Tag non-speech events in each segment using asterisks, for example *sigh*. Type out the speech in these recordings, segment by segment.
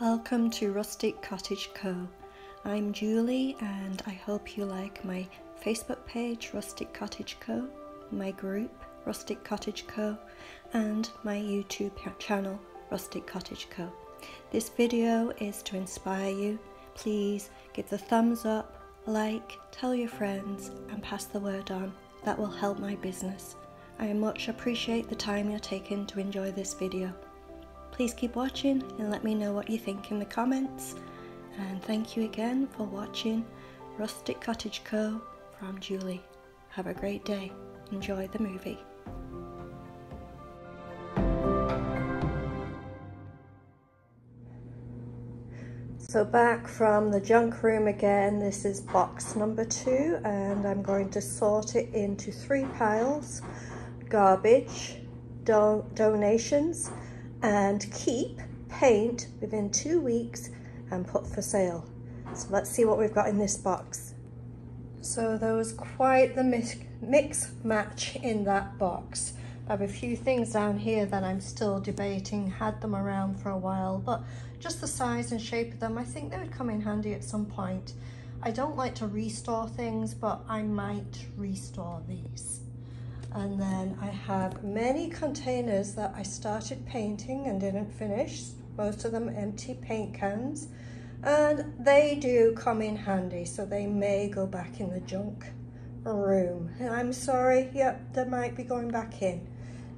Welcome to Rustic Cottage Co. I'm Julie and I hope you like my Facebook page Rustic Cottage Co, my group Rustic Cottage Co and my YouTube channel Rustic Cottage Co. This video is to inspire you. Please give the thumbs up, like, tell your friends and pass the word on. That will help my business. I much appreciate the time you're taking to enjoy this video. Please keep watching and let me know what you think in the comments. And thank you again for watching Rustic Cottage Co. from Julie. Have a great day. Enjoy the movie. So back from the junk room again, this is box number two and I'm going to sort it into three piles. Garbage, do donations, and keep paint within two weeks and put for sale. So let's see what we've got in this box. So there was quite the mix, mix match in that box. I have a few things down here that I'm still debating, had them around for a while, but just the size and shape of them, I think they would come in handy at some point. I don't like to restore things, but I might restore these. And then I have many containers that I started painting and didn't finish. Most of them empty paint cans. And they do come in handy, so they may go back in the junk room. I'm sorry, yep, they might be going back in.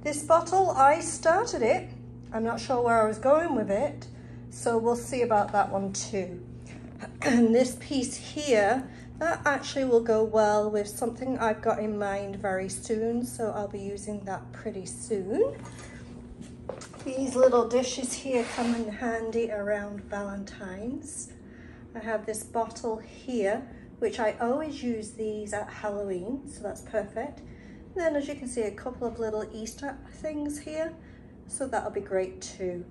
This bottle, I started it. I'm not sure where I was going with it, so we'll see about that one too. *clears throat* And this piece here, that actually will go well with something I've got in mind very soon, so I'll be using that pretty soon. These little dishes here come in handy around Valentine's. I have this bottle here, which I always use these at Halloween, so that's perfect. And then as you can see, a couple of little Easter things here, so that'll be great too.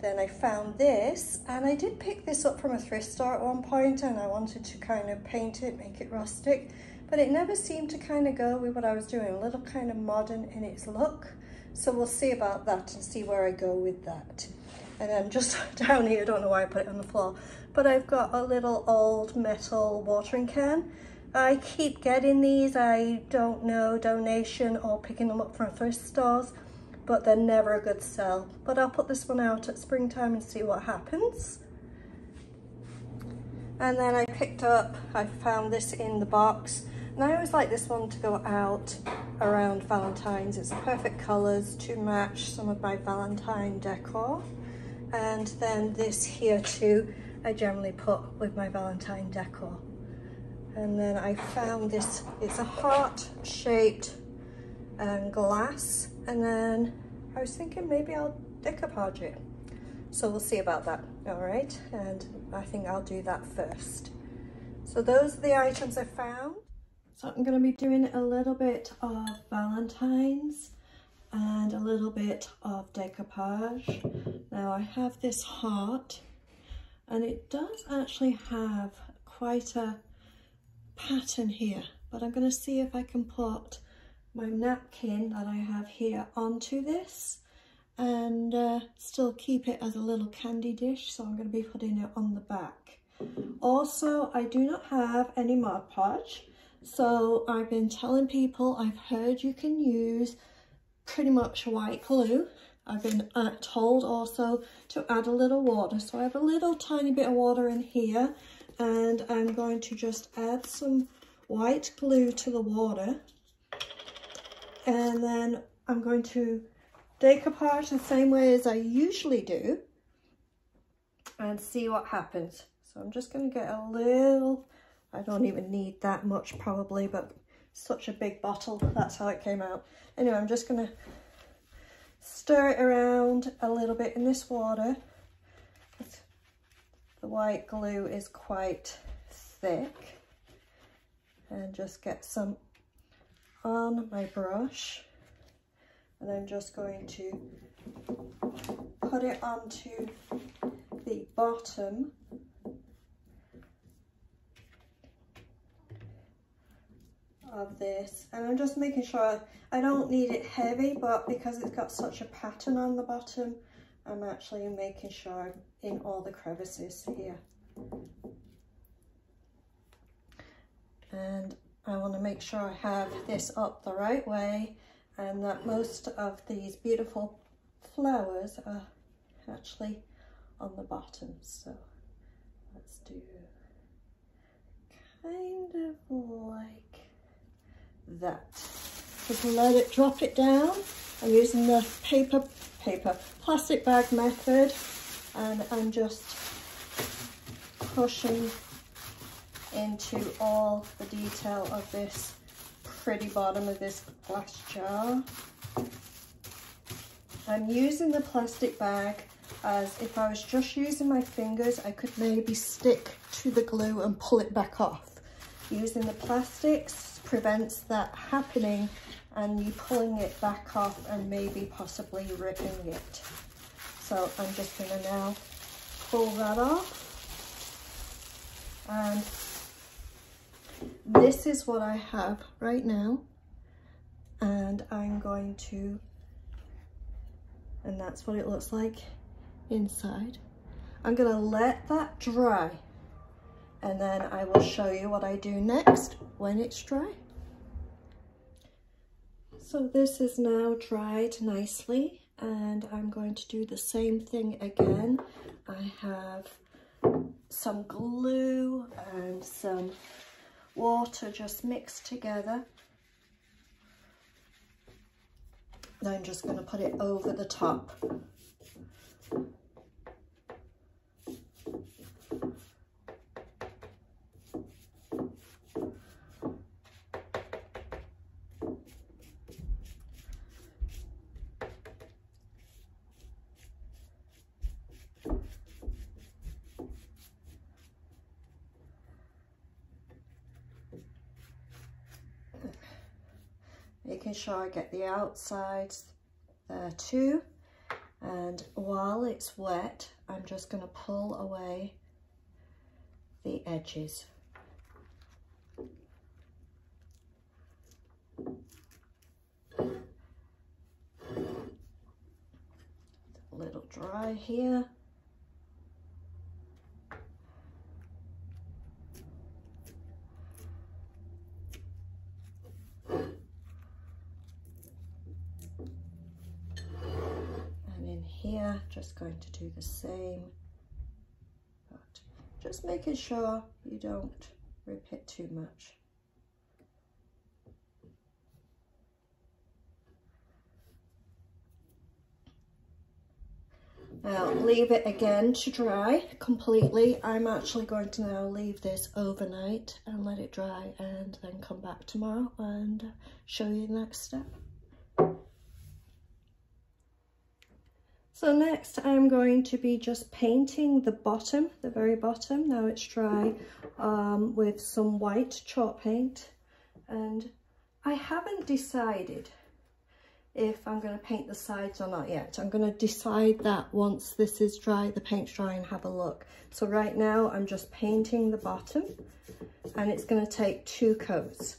Then I found this and I did pick this up from a thrift store at one point and I wanted to kind of paint it, make it rustic, but it never seemed to kind of go with what I was doing, a little kind of modern in its look. So we'll see about that and see where I go with that. And then just *laughs* down here, I don't know why I put it on the floor, but I've got a little old metal watering can. I keep getting these, I don't know, donation or picking them up from thrift stores but they're never a good sell. But I'll put this one out at springtime and see what happens. And then I picked up, I found this in the box, and I always like this one to go out around Valentine's. It's perfect colours to match some of my Valentine decor. And then this here too, I generally put with my Valentine decor. And then I found this, it's a heart-shaped um, glass and then I was thinking maybe I'll decoupage it. So we'll see about that, all right? And I think I'll do that first. So those are the items I found. So I'm gonna be doing a little bit of Valentine's and a little bit of decoupage. Now I have this heart and it does actually have quite a pattern here, but I'm gonna see if I can put my napkin that I have here onto this and uh, still keep it as a little candy dish. So I'm going to be putting it on the back. Also, I do not have any Mod Podge. So I've been telling people, I've heard you can use pretty much white glue. I've been uh, told also to add a little water. So I have a little tiny bit of water in here and I'm going to just add some white glue to the water and then I'm going to decoupage the same way as I usually do and see what happens. So I'm just going to get a little, I don't even need that much probably, but such a big bottle, that's how it came out. Anyway, I'm just going to stir it around a little bit in this water. The white glue is quite thick and just get some on my brush. And I'm just going to put it onto the bottom. Of this. And I'm just making sure I don't need it heavy but because it's got such a pattern on the bottom I'm actually making sure I'm in all the crevices here. And I want to make sure I have this up the right way and that most of these beautiful flowers are actually on the bottom. So let's do kind of like that. Just let it drop it down. I'm using the paper, paper, plastic bag method and I'm just pushing into all the detail of this pretty bottom of this glass jar. I'm using the plastic bag as if I was just using my fingers, I could maybe stick to the glue and pull it back off. Using the plastics prevents that happening and you pulling it back off and maybe possibly ripping it. So I'm just gonna now pull that off. And this is what I have right now. And I'm going to, and that's what it looks like inside. I'm gonna let that dry and then I will show you what I do next when it's dry. So this is now dried nicely and I'm going to do the same thing again. I have some glue and some water just mixed together. I'm just going to put it over the top. making sure I get the outsides there uh, too. And while it's wet, I'm just going to pull away the edges. A little dry here just going to do the same but just making sure you don't rip it too much Now leave it again to dry completely. I'm actually going to now leave this overnight and let it dry and then come back tomorrow and show you the next step. So next I'm going to be just painting the bottom, the very bottom, now it's dry, um, with some white chalk paint. And I haven't decided if I'm going to paint the sides or not yet. I'm going to decide that once this is dry, the paint's dry and have a look. So right now I'm just painting the bottom and it's going to take two coats.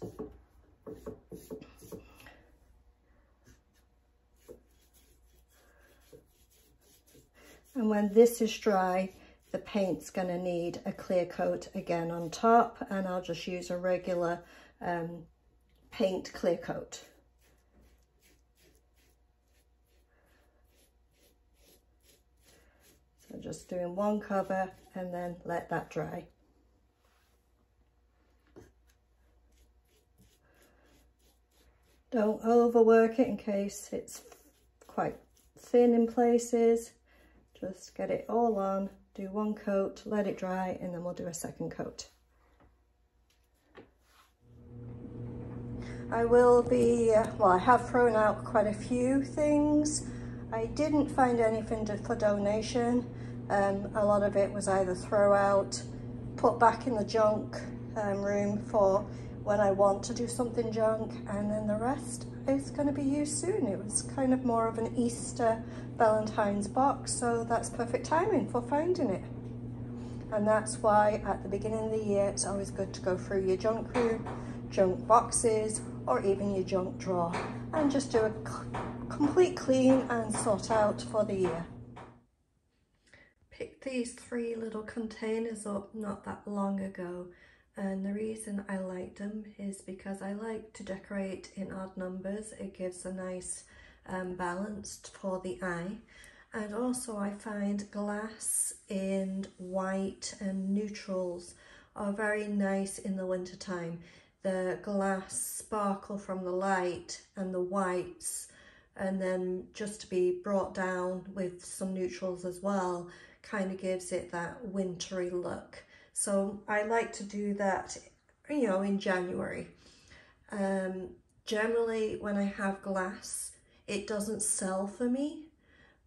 And when this is dry, the paint's going to need a clear coat again on top and I'll just use a regular um, paint clear coat. So just doing one cover and then let that dry. Don't overwork it in case it's quite thin in places. Just get it all on, do one coat, let it dry, and then we'll do a second coat. I will be, well, I have thrown out quite a few things. I didn't find anything for donation. Um, a lot of it was either throw out, put back in the junk um, room for when I want to do something junk, and then the rest is going to be used soon. It was kind of more of an Easter Valentine's box, so that's perfect timing for finding it. And that's why at the beginning of the year, it's always good to go through your junk room, junk boxes, or even your junk drawer, and just do a complete clean and sort out for the year. picked these three little containers up not that long ago and the reason I like them is because I like to decorate in odd numbers. It gives a nice um, balance for the eye and also I find glass in white and neutrals are very nice in the winter time. The glass sparkle from the light and the whites and then just to be brought down with some neutrals as well kind of gives it that wintry look. So I like to do that, you know, in January. Um, generally when I have glass, it doesn't sell for me,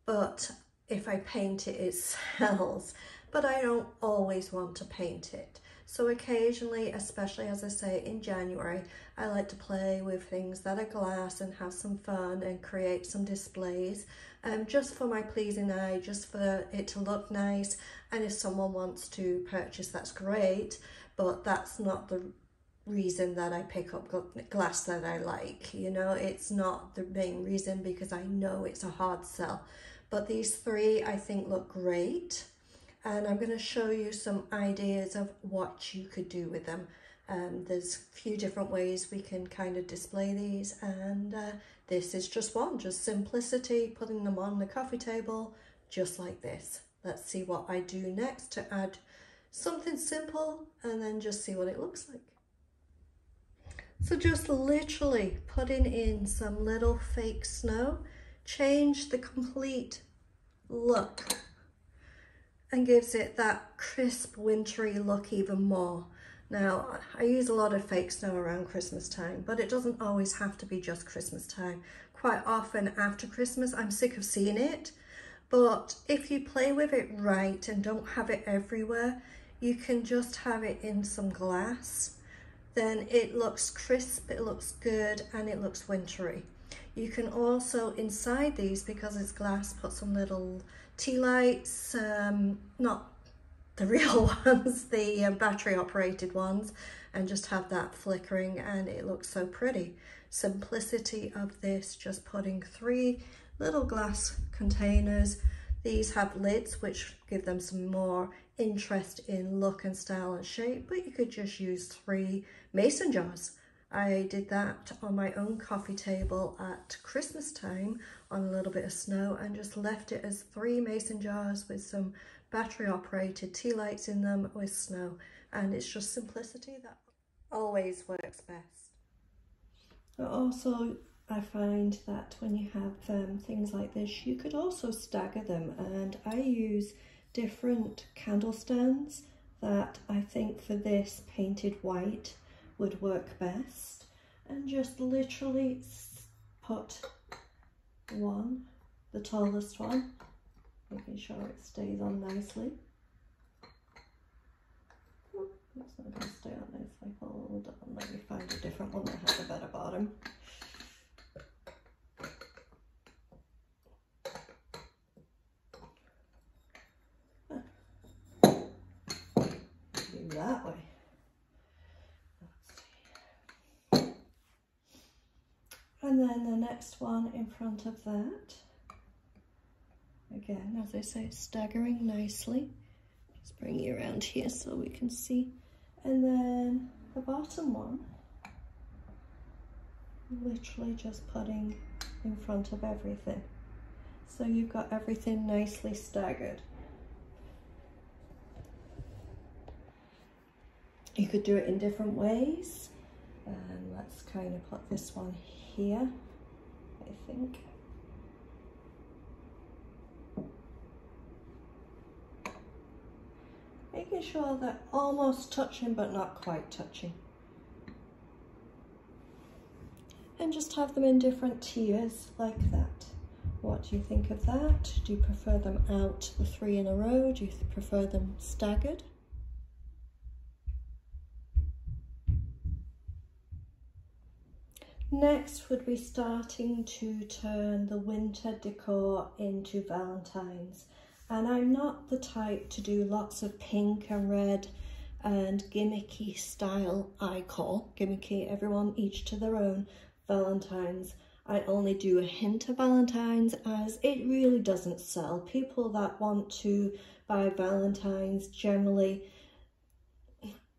but if I paint it, it *laughs* sells. But I don't always want to paint it. So occasionally, especially as I say in January, I like to play with things that are glass and have some fun and create some displays um, just for my pleasing eye, just for it to look nice. And if someone wants to purchase, that's great, but that's not the reason that I pick up glass that I like. You know, it's not the main reason because I know it's a hard sell. But these three I think look great and I'm going to show you some ideas of what you could do with them. Um, there's a few different ways we can kind of display these and uh, this is just one, just simplicity, putting them on the coffee table just like this. Let's see what I do next to add something simple and then just see what it looks like. So just literally putting in some little fake snow, change the complete look and gives it that crisp wintry look even more. Now, I use a lot of fake snow around Christmas time, but it doesn't always have to be just Christmas time. Quite often after Christmas, I'm sick of seeing it, but if you play with it right and don't have it everywhere, you can just have it in some glass, then it looks crisp, it looks good, and it looks wintry. You can also, inside these, because it's glass, put some little tea lights, um, not the *laughs* real ones, the uh, battery operated ones, and just have that flickering and it looks so pretty. Simplicity of this, just putting three little glass containers. These have lids which give them some more interest in look and style and shape, but you could just use three mason jars I did that on my own coffee table at Christmas time on a little bit of snow and just left it as three mason jars with some battery operated tea lights in them with snow and it's just simplicity that always works best. Also I find that when you have um, things like this you could also stagger them and I use different candle stands that I think for this painted white would work best and just literally put one, the tallest one, making sure it stays on nicely. it's not going to stay on nicely. Hold on, let me find a different one that has a better bottom. that way. and then the next one in front of that again as I say staggering nicely. Just bring you around here so we can see. And then the bottom one. Literally just putting in front of everything. So you've got everything nicely staggered. You could do it in different ways. And let's kind of put this one here, I think. Making sure they're almost touching but not quite touching. And just have them in different tiers like that. What do you think of that? Do you prefer them out the three in a row? Do you prefer them staggered? Next would be starting to turn the winter decor into Valentine's. And I'm not the type to do lots of pink and red and gimmicky style I call. Gimmicky, everyone each to their own Valentine's. I only do a hint of Valentine's as it really doesn't sell. People that want to buy Valentines generally,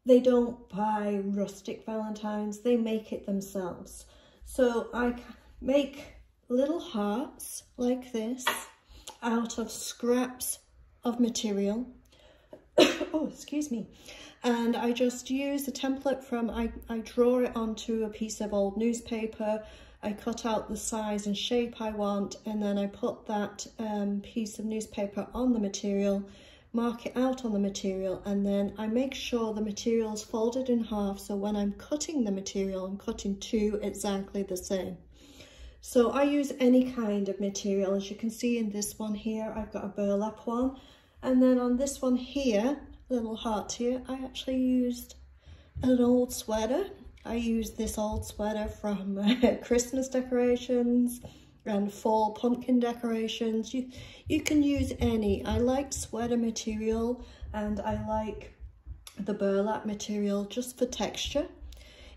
they don't buy rustic Valentines, they make it themselves. So I make little hearts like this out of scraps of material. *coughs* oh, excuse me. And I just use the template from, I, I draw it onto a piece of old newspaper. I cut out the size and shape I want, and then I put that um, piece of newspaper on the material, mark it out on the material, and then I make sure the material is folded in half. So when I'm cutting the material, I'm cutting two exactly the same. So I use any kind of material. As you can see in this one here, I've got a burlap one. And then on this one here, little heart here, I actually used an old sweater. I used this old sweater from *laughs* uh, Christmas decorations and fall pumpkin decorations. You, you can use any. I like sweater material and I like the burlap material just for texture.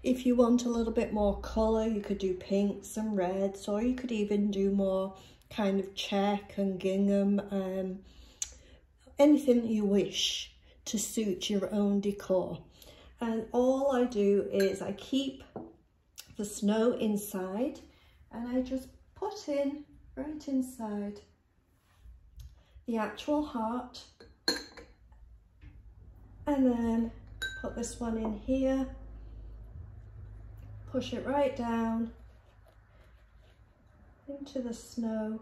If you want a little bit more colour, you could do pinks and reds, or you could even do more kind of check and gingham um, anything you wish to suit your own decor. And all I do is I keep the snow inside and I just put in right inside the actual heart and then put this one in here, push it right down into the snow,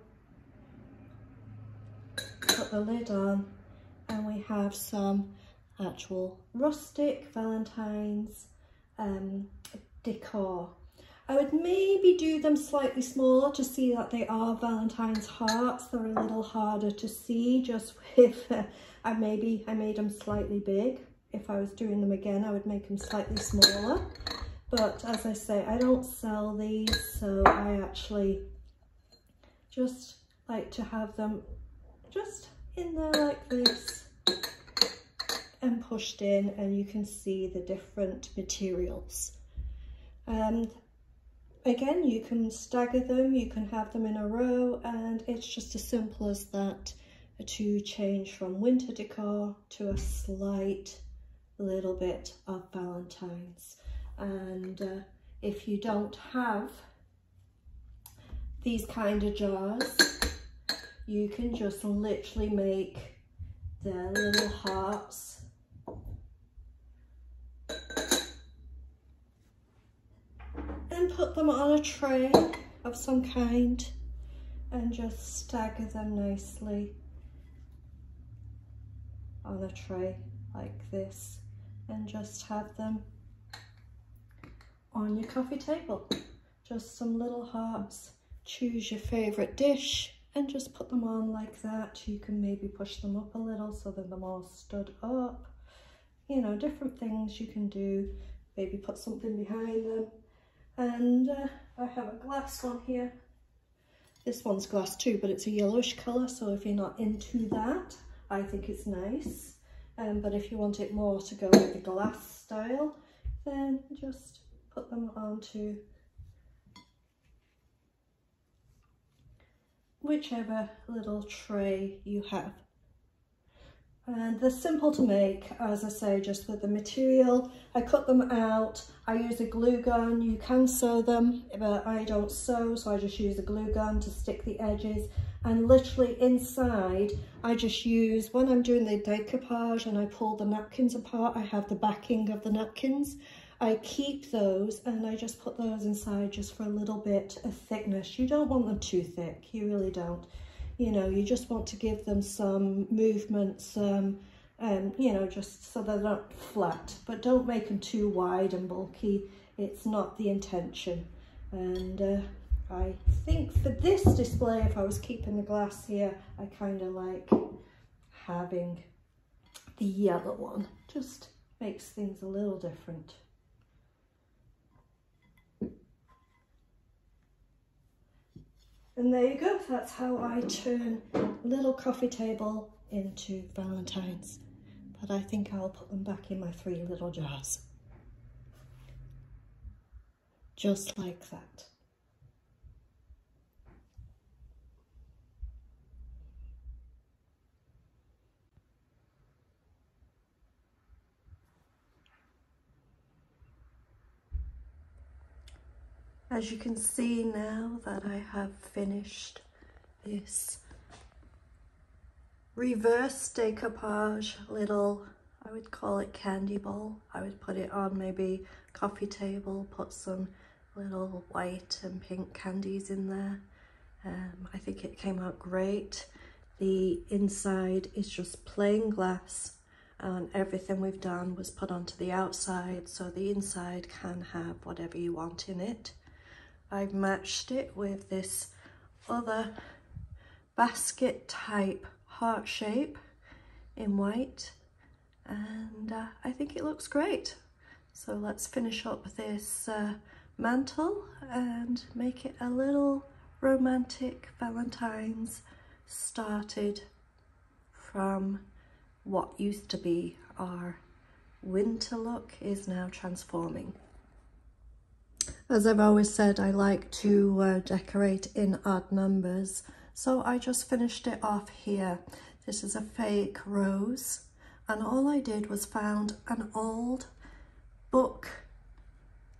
put the lid on and we have some actual rustic Valentine's um, decor. I would maybe do them slightly smaller to see that they are Valentine's hearts. They're a little harder to see just *laughs* with, uh, I maybe I made them slightly big. If I was doing them again, I would make them slightly smaller. But as I say, I don't sell these, so I actually just like to have them just in there like this and pushed in and you can see the different materials. And again, you can stagger them, you can have them in a row and it's just as simple as that to change from winter decor to a slight little bit of Valentine's. And uh, if you don't have these kind of jars, you can just literally make their little hearts. And put them on a tray of some kind and just stagger them nicely on a tray like this and just have them on your coffee table. Just some little hearts. Choose your favourite dish and just put them on like that. You can maybe push them up a little so that they're more stood up. You know, different things you can do. Maybe put something behind them. And uh, I have a glass one here. This one's glass too, but it's a yellowish colour. So if you're not into that, I think it's nice. Um, but if you want it more to go with the glass style, then just put them onto whichever little tray you have. And they're simple to make, as I say, just with the material. I cut them out. I use a glue gun. You can sew them, but I don't sew, so I just use a glue gun to stick the edges. And literally inside, I just use, when I'm doing the decoupage and I pull the napkins apart, I have the backing of the napkins. I keep those and I just put those inside just for a little bit of thickness. You don't want them too thick, you really don't. You know, you just want to give them some movement, some, um, you know, just so they're not flat. But don't make them too wide and bulky. It's not the intention. And uh, I think for this display, if I was keeping the glass here, I kind of like having the yellow one. Just makes things a little different. And there you go, that's how I turn little coffee table into Valentine's. But I think I'll put them back in my three little jars. Just like that. As you can see now that I have finished this reverse decoupage little, I would call it candy bowl. I would put it on maybe coffee table, put some little white and pink candies in there. Um, I think it came out great. The inside is just plain glass and everything we've done was put onto the outside so the inside can have whatever you want in it. I've matched it with this other basket type heart shape in white and uh, I think it looks great. So let's finish up this uh, mantle and make it a little romantic Valentine's started from what used to be our winter look is now transforming. As I've always said, I like to uh, decorate in odd numbers, so I just finished it off here. This is a fake rose, and all I did was found an old book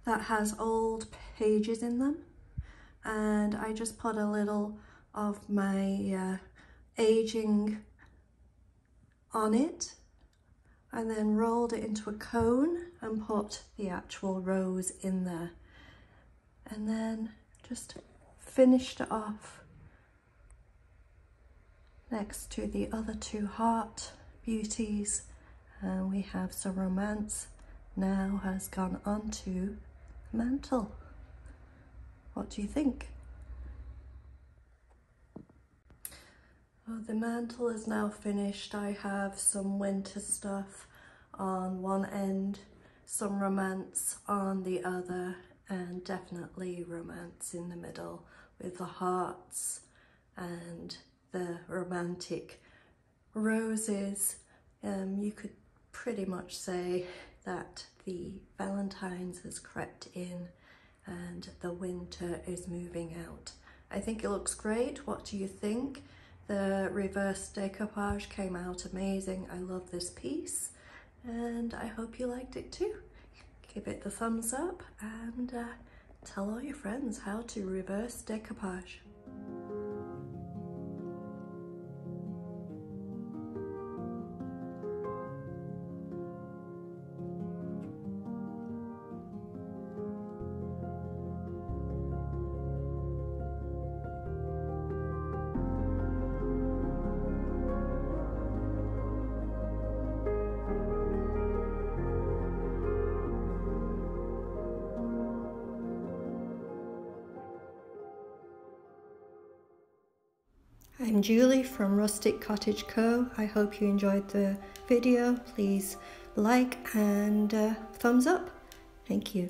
that has old pages in them, and I just put a little of my uh, aging on it and then rolled it into a cone and put the actual rose in there and then just finished it off next to the other two heart beauties. And we have some romance now has gone onto mantle what do you think? Oh, the mantle is now finished. I have some winter stuff on one end, some romance on the other, and definitely romance in the middle with the hearts and the romantic roses. Um, you could pretty much say that the Valentine's has crept in and the winter is moving out. I think it looks great. What do you think? The reverse decoupage came out amazing. I love this piece and I hope you liked it too. Give it the thumbs up and uh, tell all your friends how to reverse decoupage. Julie from Rustic Cottage Co. I hope you enjoyed the video. Please like and uh, thumbs up. Thank you.